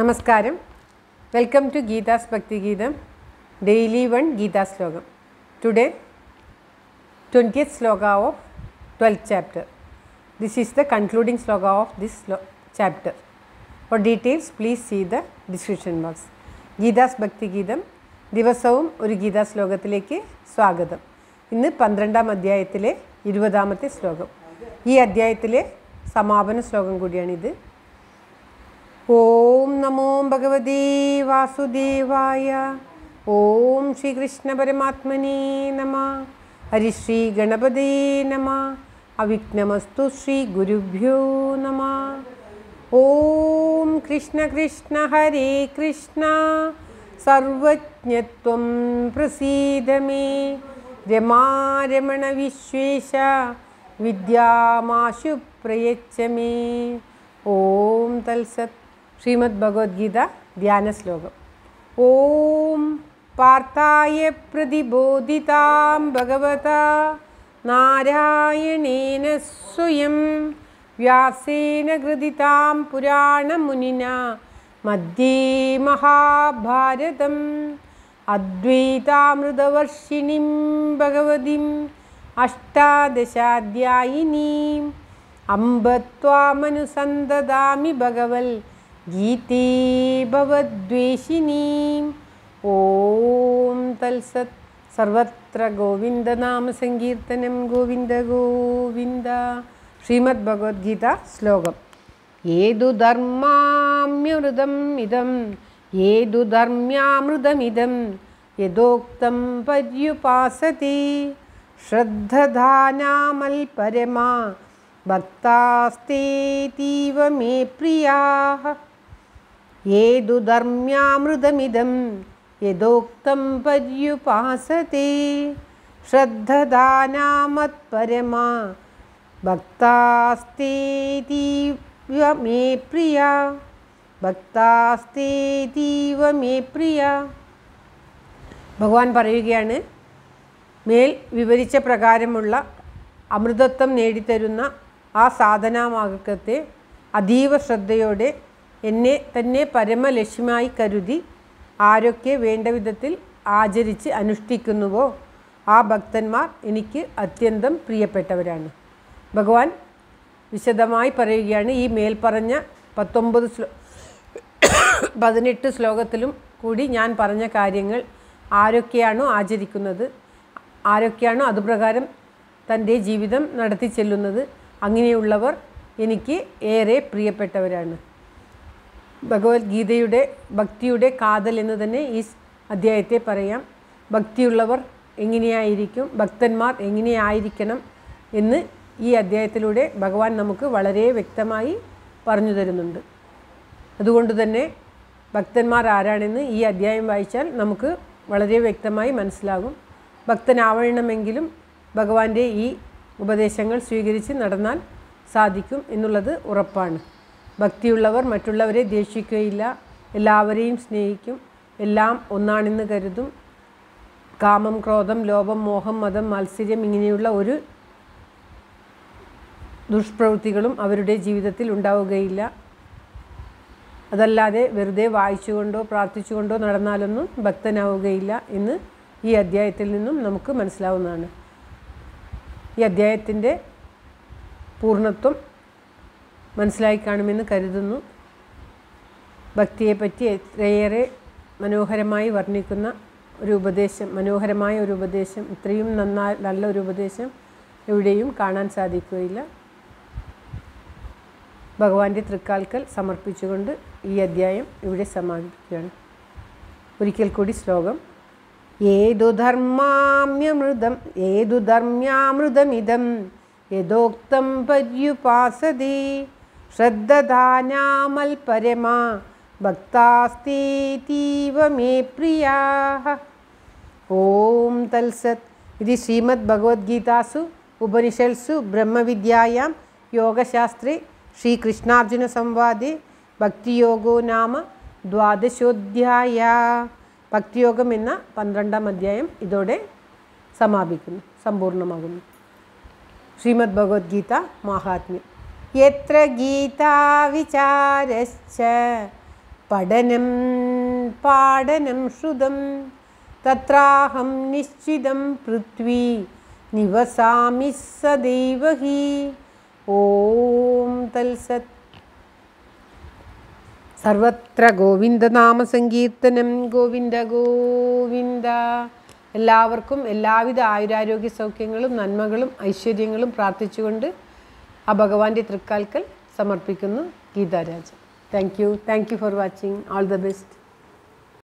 നമസ്കാരം. Welcome to Geetha's Bhakthigeetham. Daily one Gita ശ്ലോകം. Today twentieth shloka of twelfth chapter this is the concluding shloka of this chapter for details please see the description box Geetha's Bhakthigeetham. ദിവസവും ഒരു ഗീതാ ശ്ലോകത്തിലേക്ക് സ്വാഗതം. ഇന്ന് പന്ത്രണ്ടാം അധ്യായത്തിലെ ഇരുപതാമത്തെ ശ്ലോകം. ഈ അധ്യായത്തിലെ സമാപന ശ്ലോകം കൂടിയാണിത്. ഓം നമോ ഭഗവതി വാസുദേവായ. ഓം ശ്രീകൃഷ്ണ പരമാത്മനേ നമ. ഹരിശ്രീ ഗണപതേ നമ. അവിഘ്നമസ്തു ശ്രീ ഗുരുഭ്യോ നമ. ഓം കൃഷ്ണ കൃഷ്ണ ഹരേ കൃഷ്ണ. സർവജ്ഞത്വം പ്രസീദ മേ രമാരമണ വിശ്വേശ. വിദ്യാമാശു പ്രയച്ഛ മേ ഓം തൽസത് ശ്രീമദ് ഭഗവത്ഗീത ധ്യാന ശ്ലോകം ഓം പാർത്ഥായ പ്രതിബോധിതാം ഭഗവത നാരായണേന സ്വയം വ്യാസേന കൃതിതാം പുരാണമുനിന മധ്യേ മഹാഭാരതം അദ്വൈതാമൃതവർഷിണിം ഭഗവതിം അഷ്ടാദശാധ്യായിനീം അമ്പത്വാമനുസന്തതാമി ഭഗവൽ ഗീതേ ഭവദ്വേഷിണീം ഓം തൽസത് സർവത്ര ഗോവിന്ദനാമ സങ്കീർത്തനം ഗോവിന്ദ ഗോവിന്ദ ശ്രീമദ് ഭഗവത്ഗീത ശ്ലോകം ഏതു ധർമാമ്യമൃതം ഇതം ഏതു ധർമ്യാമൃതമിതം യഥോക്തം പര്യുപാസതി ശ്രദ്ധധാനാമൽപരമാ ഭക്താസ്തേതീവ മേ പ്രിയാः ഏതു ധർമ്മ്യാമൃതമിതം യഥോക്തം പര്യുപാസത്തെ. ശ്രദ്ധദാനാമത്പരമാ ഭക്താസ്തേതീവ മേ പ്രിയ. ഭക്താസ്തേതീവ മേ പ്രിയ. ഭഗവാൻ പറയുകയാണ് മേൽ വിവരിച്ച പ്രകാരമുള്ള അമൃതത്വം നേടിത്തരുന്ന ആ സാധനാമാർഗത്തെ അതീവ ശ്രദ്ധയോടെ എന്നെ തന്നെ പരമലക്ഷ്യമായി കരുതി ആരൊക്കെ വേണ്ട വിധത്തിൽ ആചരിച്ച് അനുഷ്ഠിക്കുന്നുവോ ആ ഭക്തന്മാർ എനിക്ക് അത്യന്തം പ്രിയപ്പെട്ടവരാണ്. ഭഗവാൻ വിശദമായി പറയുകയാണ് ഈ മേൽപ്പറഞ്ഞ പത്തൊമ്പത് ശ്ലോ പതിനെട്ട് ശ്ലോകത്തിലും കൂടി ഞാൻ പറഞ്ഞ കാര്യങ്ങൾ ആരൊക്കെയാണോ ആചരിക്കുന്നത് ആരൊക്കെയാണോ അതുപ്രകാരം തന്റെ ജീവിതം നടത്തി ചെല്ലുന്നത് അങ്ങനെയുള്ളവർ എനിക്ക് ഏറെ പ്രിയപ്പെട്ടവരാണ്. ഭഗവത്ഗീതയുടെ ഭക്തിയുടെ കാതൽ എന്ന് തന്നെ ഈ അധ്യായത്തെ പറയാം. ഭക്തിയുള്ളവർ എങ്ങനെയായിരിക്കും? ഭക്തന്മാർ എങ്ങനെയായിരിക്കണം? എന്ന് ഈ അധ്യായത്തിലൂടെ ഭഗവാൻ നമുക്ക് വളരെ വ്യക്തമായി പറഞ്ഞു തരുന്നുണ്ട്. അതുകൊണ്ട് തന്നെ ഭക്തന്മാർ ആരാണെന്ന് ഈ അധ്യായം വായിച്ചാൽ നമുക്ക് വളരെ വ്യക്തമായി മനസ്സിലാകും. ഭക്തനാവണമെങ്കിലും ഭഗവാന്റെ ഈ ഉപദേശങ്ങൾ സ്വീകരിച്ച് നടന്നാൽ സാധിക്കും എന്നുള്ളത് ഉറപ്പാണ്. ഭക്തിയുള്ളവർ മറ്റുള്ളവരെ ദേഷിക്കുകയില്ല എല്ലാവരെയും സ്നേഹിക്കും. എല്ലാം ഒന്നാണെന്ന് കരുതും. കാമം ക്രോധം ലോപം മോഹം മതം മത്സര്യം ഇങ്ങനെയുള്ള ഒരു ദുഷ്പ്രവൃത്തികളും അവരുടെ ജീവിതത്തിൽ ഉണ്ടാവുകയില്ല. അതല്ലാതെ വെറുതെ വായിച്ചുകൊണ്ടോ പ്രാർത്ഥിച്ചുകൊണ്ടോ നടന്നാലൊന്നും ഭക്തനാവുകയില്ല എന്ന് ഈ അധ്യായത്തിൽ നിന്നും നമുക്ക് മനസ്സിലാവുന്നതാണ്. ഈ അധ്യായത്തിന്റെ പൂർണത്വം മനസ്സിലായി കാണുമെന്ന് കരുതുന്നു. ഭക്തിയെപ്പറ്റി എത്രയേറെ മനോഹരമായി വർണിക്കുന്ന ഒരു ഉപദേശം മനോഹരമായ ഒരു ഉപദേശം ഇത്രയും നന്നാ നല്ല ഒരു ഉപദേശം എവിടെയും കാണാൻ സാധിക്കുകയില്ല. ഭഗവാന്റെ തൃക്കാൽക്കൽ സമർപ്പിച്ചുകൊണ്ട് ഈ അധ്യായം ഇവിടെ സമാപിക്കുകയാണ്. ഒരിക്കൽ കൂടി ശ്ലോകം. ഏതു ധർമാമ്യമൃതം ഏതു ധർമ്യാമൃതമിതം യഥോക്തം പര്യുപാസതേ. ശ്രദ്ധദാനാമൽപരമാ ഭക്താസ്തേതീവ മേ പ്രിയാः ഓം തൽസത് ഇത് ശ്രീമദ് ഭഗവത്ഗീതാസു ഉപനിഷത്സു ബ്രഹ്മവിദ്യായാം യോഗശാസ്ത്രേ ശ്രീകൃഷ്ണാർജുന സംവാദേ ഭക്തിയോഗോ നാമ ദ്വാദശോധ്യായ ഭക്തിയോഗം എന്ന പന്ത്രണ്ടാം അധ്യായം ഇതോടെ സമാപിക്കുന്നു സമ്പൂർണമാകുന്നു ശ്രീമദ് ഭഗവത്ഗീത മാഹാത്മ്യം. യത്ര ഗീതാവിചാരശ്ച? പഠനം പാഠനം ശ്രുതം തത്രാഹം നിശ്ചിതം പൃഥ്വി നിവസാമി സദൈവ ഹി ഓം തൽസത്. സർവത്ര ഗോവിന്ദനാമസങ്കീർത്തനം ഗോവിന്ദ ഗോവിന്ദ. എല്ലാവർക്കും എല്ലാവിധ ആയുരാരോഗ്യ സൗഖ്യങ്ങളും നന്മകളും ഐശ്വര്യങ്ങളും പ്രാർത്ഥിച്ചുകൊണ്ട് ആ ഭഗവാന്റെ തൃക്കാൽക്കൽ സമർപ്പിക്കുന്നു Geetharajan. Thank you thank you for watching all the best